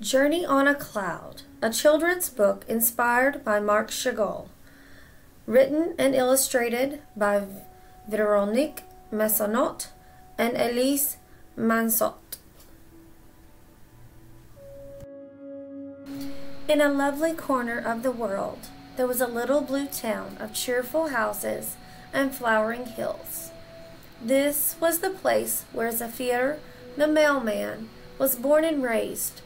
Journey on a Cloud, a children's book inspired by Marc Chagall. Written and illustrated by Véronique Massenot and Elise Mansot. In a lovely corner of the world, there was a little blue town of cheerful houses and flowering hills. This was the place where Zephyr, the mailman, was born and raised.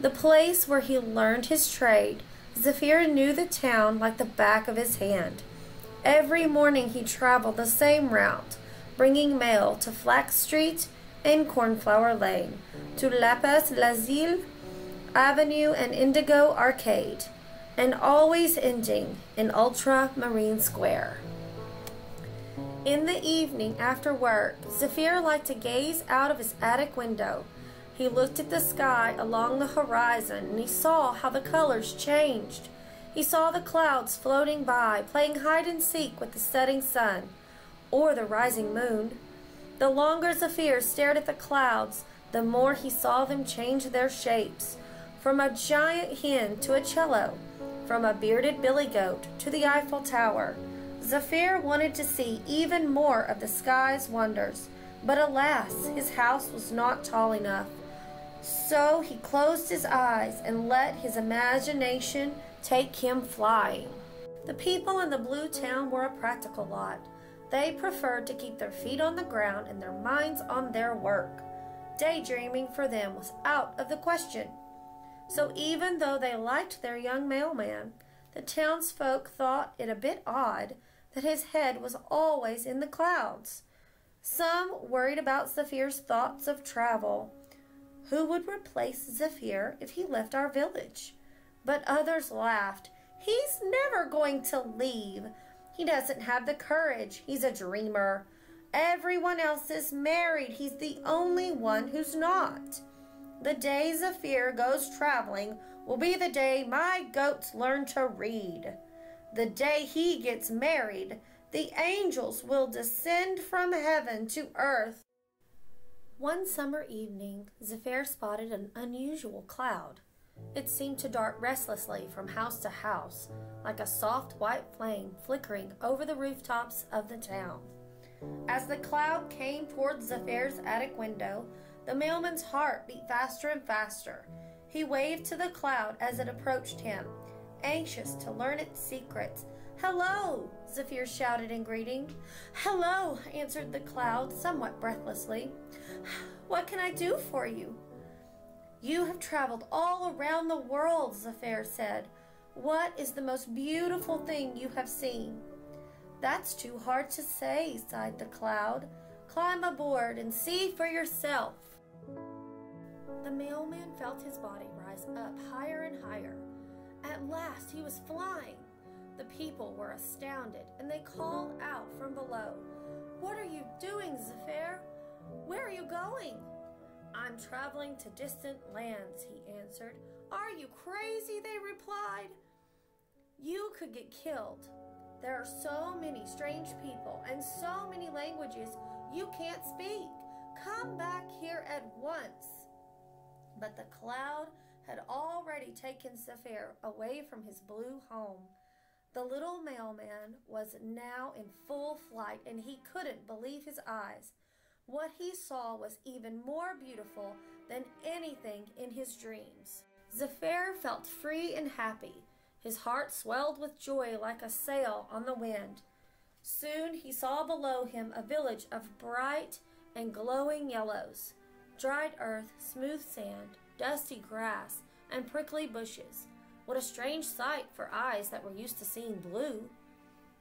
The place where he learned his trade. Zephyr knew the town like the back of his hand. Every morning he traveled the same route, bringing mail to Flax Street and Cornflower Lane, to Lapis Lazuli Avenue and Indigo Arcade, and always ending in Ultramarine Square. In the evening after work, Zephyr liked to gaze out of his attic window. He looked at the sky along the horizon and he saw how the colors changed. He saw the clouds floating by, playing hide and seek with the setting sun or the rising moon. The longer Zephyr stared at the clouds, the more he saw them change their shapes, from a giant hen to a cello, from a bearded billy goat to the Eiffel Tower. Zephyr wanted to see even more of the sky's wonders, but alas, his house was not tall enough. So he closed his eyes and let his imagination take him flying. The people in the blue town were a practical lot. They preferred to keep their feet on the ground and their minds on their work. Daydreaming for them was out of the question. So even though they liked their young mailman, the townsfolk thought it a bit odd that his head was always in the clouds. Some worried about Zephyr's thoughts of travel. Who would replace Zephyr if he left our village? But others laughed. He's never going to leave. He doesn't have the courage. He's a dreamer. Everyone else is married. He's the only one who's not. The day Zephyr goes traveling will be the day my goats learn to read. The day he gets married, the angels will descend from heaven to earth. One summer evening, Zephyr spotted an unusual cloud. It seemed to dart restlessly from house to house, like a soft white flame flickering over the rooftops of the town. As the cloud came toward Zephyr's attic window, the mailman's heart beat faster and faster. He waved to the cloud as it approached him, anxious to learn its secrets. Hello, Zephyr shouted in greeting. Hello, answered the cloud somewhat breathlessly. What can I do for you? You have traveled all around the world, Zephyr said. What is the most beautiful thing you have seen? That's too hard to say, sighed the cloud. Climb aboard and see for yourself. The mailman felt his body rise up higher and higher. At last he was flying. The people were astounded, and they called out from below, What are you doing, Zephyr? Where are you going? I'm traveling to distant lands, he answered. Are you crazy? They replied. You could get killed. There are so many strange people and so many languages you can't speak. Come back here at once. But the cloud had already taken Zephyr away from his blue home. The little mailman was now in full flight and he couldn't believe his eyes. What he saw was even more beautiful than anything in his dreams. Zephyr felt free and happy. His heart swelled with joy like a sail on the wind. Soon he saw below him a village of bright and glowing yellows, dried earth, smooth sand, dusty grass, and prickly bushes. What a strange sight for eyes that were used to seeing blue.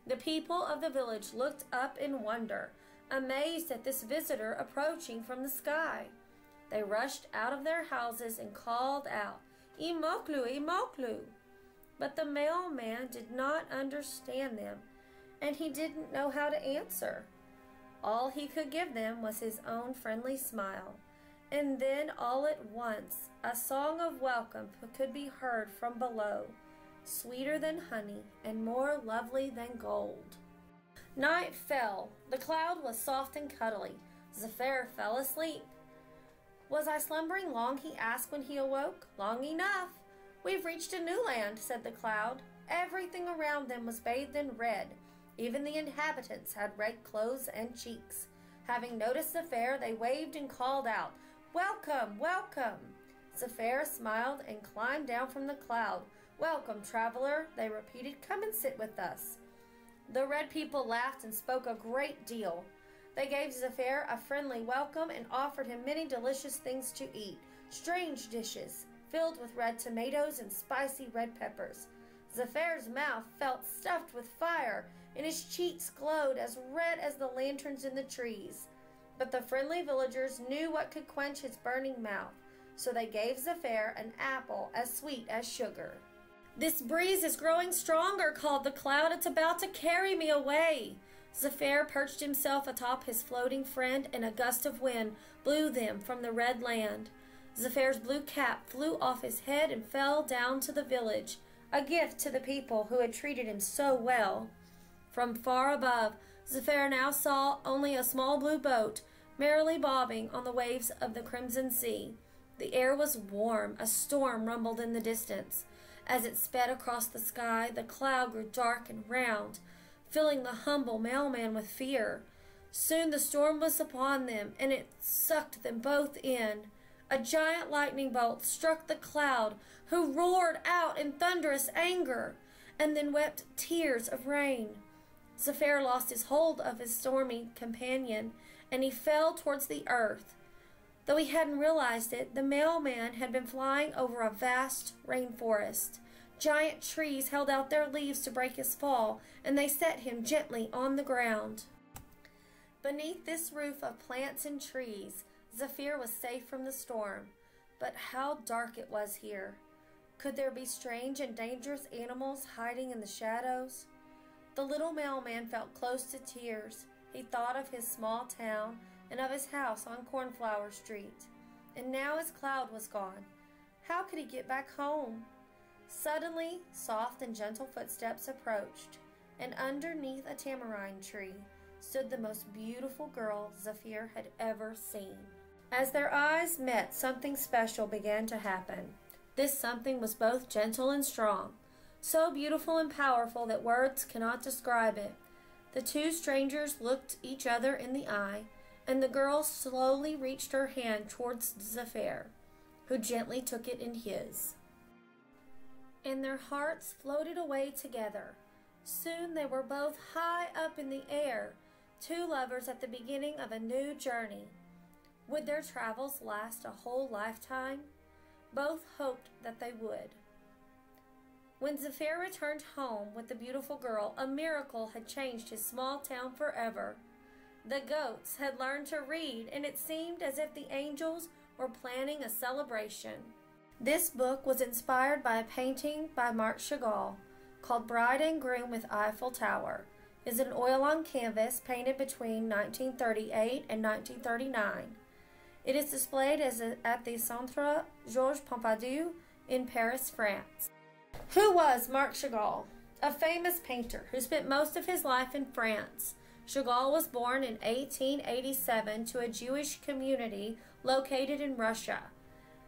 The people of the village looked up in wonder, amazed at this visitor approaching from the sky. They rushed out of their houses and called out, Imoklu, Imoklu. But the mailman did not understand them, and he didn't know how to answer. All he could give them was his own friendly smile. And then all at once a song of welcome could be heard from below, sweeter than honey and more lovely than gold. Night fell. The cloud was soft and cuddly. Zephyr fell asleep. Was I slumbering long? he asked when he awoke. Long enough. We've reached a new land, said the cloud. Everything around them was bathed in red. Even the inhabitants had red clothes and cheeks. Having noticed the fair, they waved and called out, Welcome, welcome! Zephyr smiled and climbed down from the cloud. Welcome, traveler, they repeated. Come and sit with us. The red people laughed and spoke a great deal. They gave Zephyr a friendly welcome and offered him many delicious things to eat, strange dishes filled with red tomatoes and spicy red peppers. Zephyr's mouth felt stuffed with fire, and his cheeks glowed as red as the lanterns in the trees. But the friendly villagers knew what could quench his burning mouth, so they gave Zephyr an apple as sweet as sugar. This breeze is growing stronger, called the cloud. It's about to carry me away. Zephyr perched himself atop his floating friend, and a gust of wind blew them from the red land. Zephyr's blue cap flew off his head and fell down to the village, a gift to the people who had treated him so well. From far above, Zephyr now saw only a small blue boat merrily bobbing on the waves of the crimson sea. The air was warm, a storm rumbled in the distance. As it sped across the sky, the cloud grew dark and round, filling the humble mailman with fear. Soon the storm was upon them, and it sucked them both in. A giant lightning bolt struck the cloud, who roared out in thunderous anger, and then wept tears of rain. Zephyr lost his hold of his stormy companion, and he fell towards the earth. Though he hadn't realized it, the mailman had been flying over a vast rainforest. Giant trees held out their leaves to break his fall, and they set him gently on the ground. Beneath this roof of plants and trees, Zephyr was safe from the storm, but how dark it was here. Could there be strange and dangerous animals hiding in the shadows? The little mailman felt close to tears. He thought of his small town and of his house on Cornflower Street. And now his cloud was gone. How could he get back home? Suddenly, soft and gentle footsteps approached, and underneath a tamarind tree stood the most beautiful girl Zephyr had ever seen. As their eyes met, something special began to happen. This something was both gentle and strong, so beautiful and powerful that words cannot describe it. The two strangers looked each other in the eye, and the girl slowly reached her hand towards Zephyr, who gently took it in his. And their hearts floated away together. Soon they were both high up in the air, two lovers at the beginning of a new journey. Would their travels last a whole lifetime? Both hoped that they would. When Zephyr returned home with the beautiful girl, a miracle had changed his small town forever. The goats had learned to read, and it seemed as if the angels were planning a celebration. This book was inspired by a painting by Marc Chagall called Bride and Groom with Eiffel Tower. It is an oil on canvas painted between 1938 and 1939. It is displayed as a, at the Centre Georges Pompidou in Paris, France. Who was Marc Chagall? A famous painter who spent most of his life in France. Chagall was born in 1887 to a Jewish community located in Russia.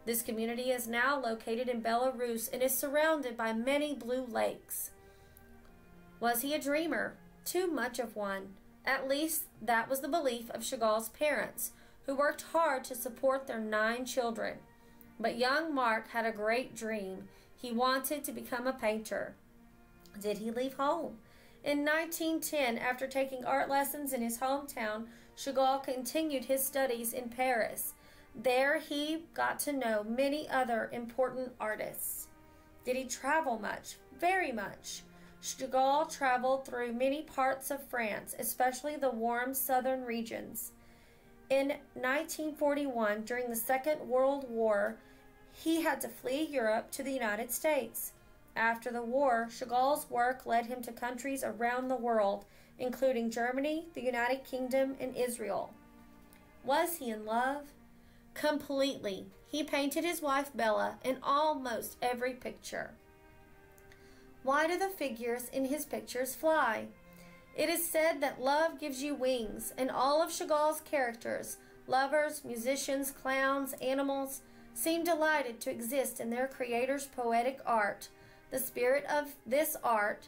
This community is now located in Belarus and is surrounded by many blue lakes. Was he a dreamer? Too much of one. At least that was the belief of Chagall's parents, who worked hard to support their nine children. But young Marc had a great dream. He wanted to become a painter. Did he leave home? In 1910, after taking art lessons in his hometown, Chagall continued his studies in Paris. There he got to know many other important artists. Did he travel much? Very much. Chagall traveled through many parts of France, especially the warm southern regions. In 1941, during the Second World War, he had to flee Europe to the United States. After the war, Chagall's work led him to countries around the world, including Germany, the United Kingdom, and Israel. Was he in love? Completely. He painted his wife Bella in almost every picture. Why do the figures in his pictures fly? It is said that love gives you wings, and all of Chagall's characters Lovers, musicians, clowns, animals seem delighted to exist in their creator's poetic art. The spirit of this art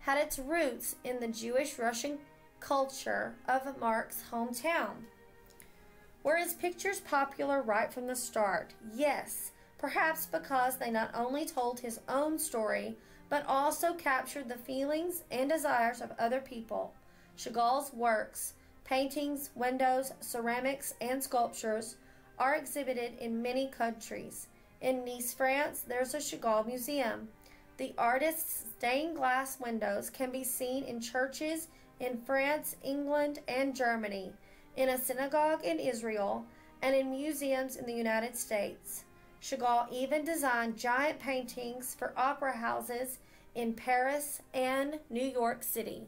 had its roots in the Jewish Russian culture of Marc's hometown. Were his pictures popular right from the start? Yes, perhaps because they not only told his own story, but also captured the feelings and desires of other people. Chagall's works, paintings, windows, ceramics, and sculptures are exhibited in many countries. In Nice, France, there's a Chagall museum. The artist's stained glass windows can be seen in churches in France, England, and Germany, in a synagogue in Israel, and in museums in the United States. Chagall even designed giant paintings for opera houses in Paris and New York City.